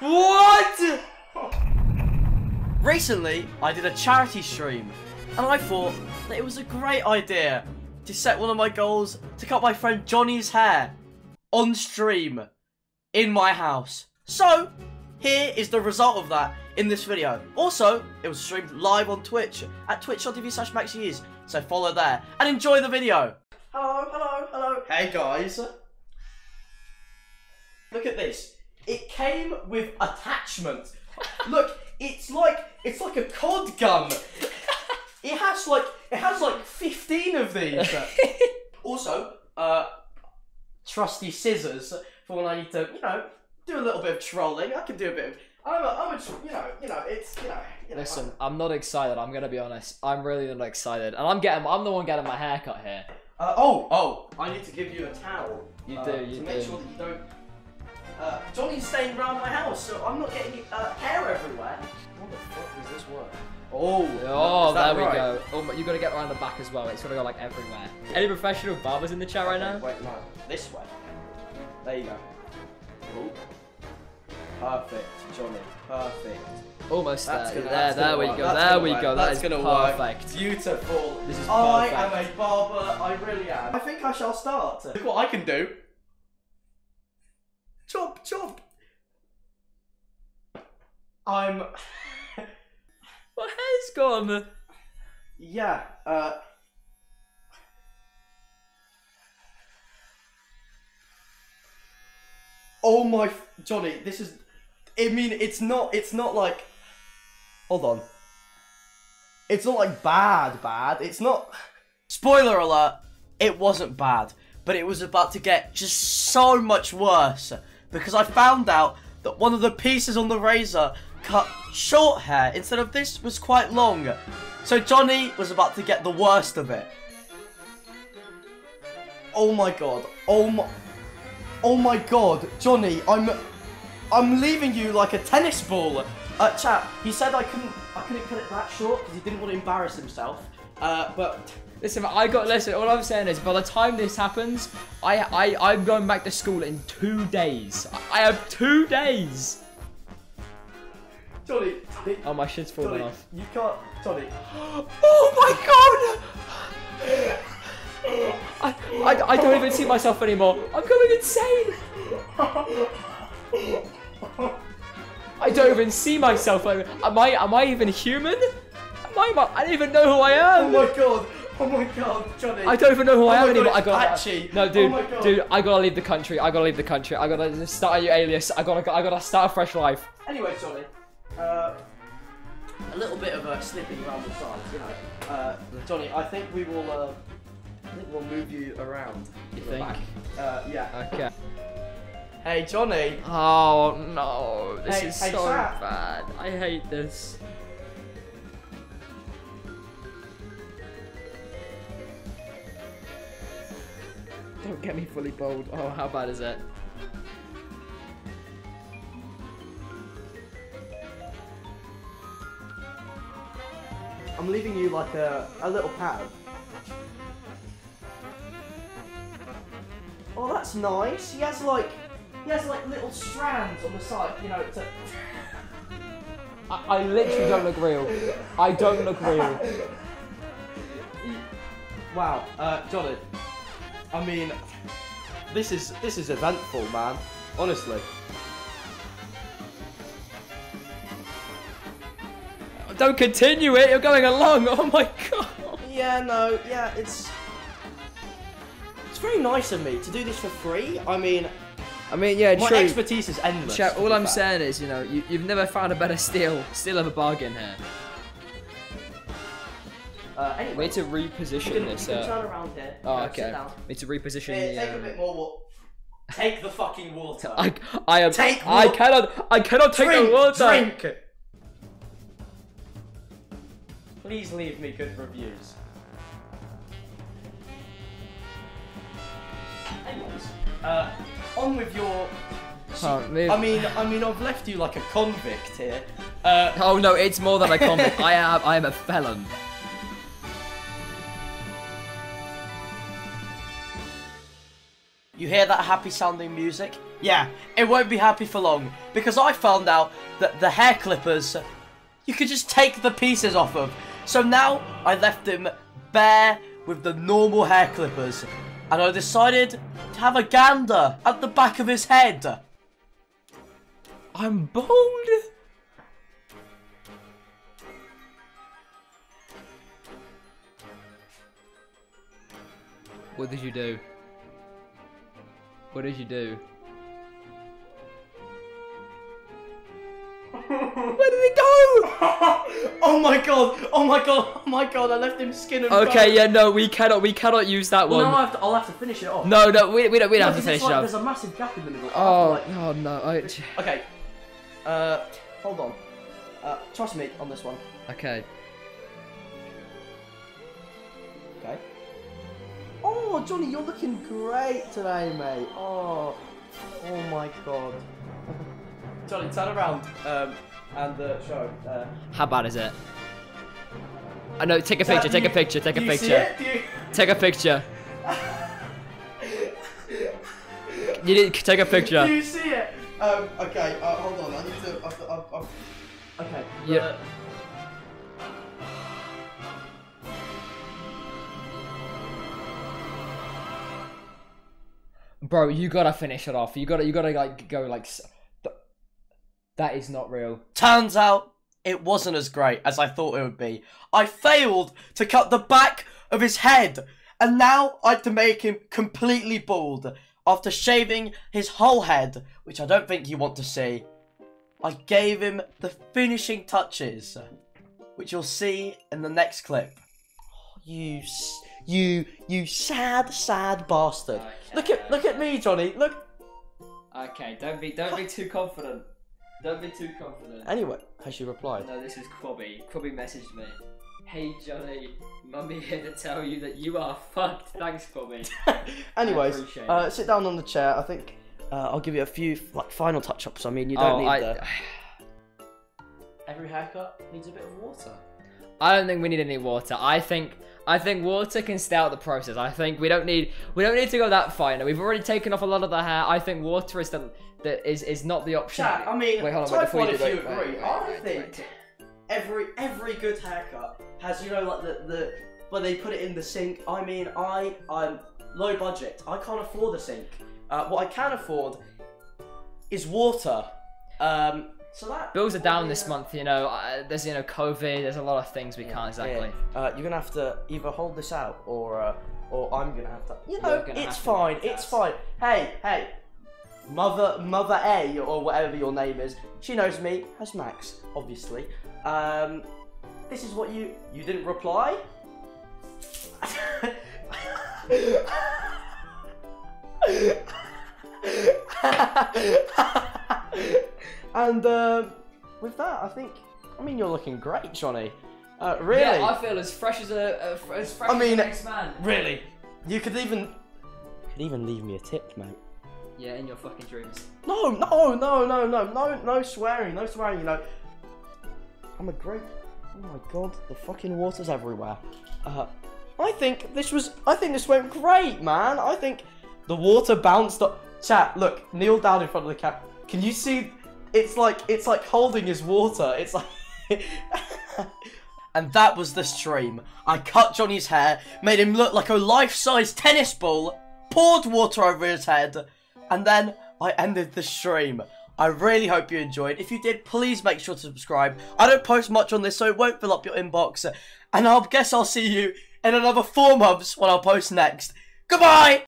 What? Recently, I did a charity stream, and I thought that it was a great idea to set one of my goals to cut my friend Johnny's hair on stream in my house. So, here is the result of that in this video. Also, it was streamed live on Twitch at twitch.tv slash MaxGGs, so follow there and enjoy the video. Hello, hello, hello. Hey guys. Look at this. It came with attachment. Look, it's like it's like a cod gun. It has like it has like fifteen of these. also, uh, trusty scissors for when I need to, you know, do a little bit of trolling. I can do a bit of. I'm a, I'm a, you know, you know, it's, you know, you know. Listen, I'm not excited. I'm gonna be honest. I'm really not excited, and I'm getting. I'm the one getting my hair cut here. Uh, oh, oh, I need to give you a towel. You uh, do, to you make do. sure that you don't. Uh, Johnny's staying around my house, so I'm not getting uh, hair everywhere. What the fuck does this work? Oh, Oh, is that there we go. Oh, but you gotta get around the back as well. It's gotta go like everywhere. Any professional barbers in the chat right now? Wait, no, this way. There you go. Ooh. Perfect, Johnny. Perfect. Almost That's there. gonna, there, that's there gonna we work. go. That's There gonna we work. go. That That's is gonna work. perfect. Beautiful. This is I am a barber. I really am. I think I shall start. Look what I can do. Chop, chop. I'm. My hair's gone. Yeah. Uh. Oh my, Johnny, this is. I mean, it's not. It's not like. Hold on. It's not like bad, bad. It's not. Spoiler alert! It wasn't bad, but it was about to get just so much worse because I found out that one of the pieces on the razor cut short hair instead of this was quite long. So Johnny was about to get the worst of it. Oh my god. Oh my Oh my god, Johnny, I'm I'm leaving you like a tennis ball. Uh chat, he said I couldn't I couldn't cut it that short because he didn't want to embarrass himself. Uh but Listen, I got. Listen, all I'm saying is, by the time this happens, I, I, I'm going back to school in two days. I have two days. Johnny, Johnny, Oh, my shit's falling Johnny, off. you can't Johnny. Oh my god! I, I, I don't even see myself anymore. I'm going insane. I don't even see myself. anymore. Am I? Am I even human? Am I? I don't even know who I am. Oh my god. Oh my god, Johnny. I don't even know who Oh I am anymore. I gotta, patchy. no, dude, Oh my God. dude, I gotta leave the country. I gotta leave the country. I gotta start a new alias. I gotta, I gotta start a fresh life. Anyway, Johnny, uh, a little bit of uh, slipping around the sides, you know. Uh, Johnny, I think we will. Uh, I think we'll move you around. You think? back. Uh, yeah. Okay. Hey, Johnny. Oh no, this Hey, is hey, so bad. I hate this. Don't get me fully bold. Oh, how bad is it? I'm leaving you like a, a little pad. Oh, that's nice. He has like he has like little strands on the side, you know, to. I, I literally don't look real. I don't look real. Wow, uh, Johnny. I mean, this is this is eventful, man. Honestly. Don't continue it. You're going along. Oh my god. Yeah, no, yeah, it's it's very nice of me to do this for free. I mean, I mean, yeah, my true. expertise is endless. Chat, all I'm fair. saying is, you know, you, you've never found a better steal, steal of a bargain here. Uh, We need to you reposition can, this. you can Uh, turn around here. oh, okay. We need to reposition Here, the. take a um, bit more water. Take the fucking water. I, I am. Take I cannot. I cannot take drink, the water. drink. Please leave me good reviews. Anyways, uh, on with your. Oh, move. I mean, I mean, I've left you like a convict here. Uh, Oh no, it's more than a convict. I am. I am a felon. You hear that happy sounding music? Yeah, it won't be happy for long because I found out that the hair clippers you could just take the pieces off of. So now I left him bare with the normal hair clippers and I decided to have a gander at the back of his head. I'm bald. What did you do? What did you do? Where did it go? oh my god! Oh my god! Oh my god! I left him skin and Okay, bone. yeah, no, we cannot, we cannot use that Well, one. now I have to, I'll have to finish it off. No, no, we, we don't, we don't No, have to finish it's it off. There's a massive gap in the middle. Oh, have to, like- oh no, I, Okay. Uh, hold on. Uh, trust me on this one. okay. Okay. Oh, Johnny, you're looking great today, mate. Oh, oh my god. Johnny, turn around um, and uh, show. Uh, How bad is it? I know, take a Dad, picture, do take a picture, take a do you see picture. it? You- Take a picture. You need take a picture. Do you see it? Um, okay, uh, hold on. I need to. I've, I've, I've, okay. Yeah. Bro, you gotta finish it off. You gotta, you gotta like go like. That is not real. Turns out it wasn't as great as I thought it would be. I failed to cut the back of his head, and now I had to make him completely bald after shaving his whole head, which I don't think you want to see. I gave him the finishing touches, which you'll see in the next clip. You, you, you sad, sad bastard. Look at, look at me, Johnny. Look. Okay, don't be, don't be too confident. Don't be too confident. Anyway, has she replied? No, this is Quabby. Quabby messaged me. Hey Johnny, mummy here to tell you that you are fucked. Thanks, Quabby. Anyways, uh, sit down on the chair. I think uh, I'll give you a few like final touch-ups. I mean, you don't oh, need I, the. Every haircut needs a bit of water. I don't think we need any water. I think I think water can stay out the process. I think we don't need we don't need to go that far. We've already taken off a lot of the hair. I think water is the that is is not the option. Chat. I mean, Wait, hold on, wait, type before one you you agree. wait, wait, I wait, think wait. every every good haircut has you know like the the when they put it in the sink. I mean, I I'm low budget. I can't afford a sink. Uh, what I can afford is water. Um, so that Bills are down this Yeah. month. You know, uh, there's you know COVID. There's a lot of things we can't exactly. Yeah. Uh, you're gonna have to either hold this out or uh, or I'm gonna have to. You know, it's fine. It's fine. Hey, hey, mother, mother A or whatever your name is. She knows me as Max, obviously. Um, this is what you you didn't reply. and um, with that, I think. I mean, you're looking great, Johnny. Uh, really? Yeah, I feel as fresh as a, a as fresh I mean- as the next man. Really? You could even you could even leave me a tip, mate. Yeah, in your fucking dreams. No, no, no, no, no, no, no swearing, no swearing. You know, I'm a great. Oh my god, the fucking water's everywhere. Uh, I think this was. I think this went great, man. I think the water bounced up. Chat, look, kneel down in front of the cap. Can you see? It's like it's like holding his water. It's like. And that was the stream. I cut Johnny's hair, made him look like a life-size tennis ball, poured water over his head, and then I ended the stream. I really hope you enjoyed. If you did, please make sure to subscribe. I don't post much on this, so it won't fill up your inbox. And I guess I'll see you in another four months when I'll post next. Goodbye!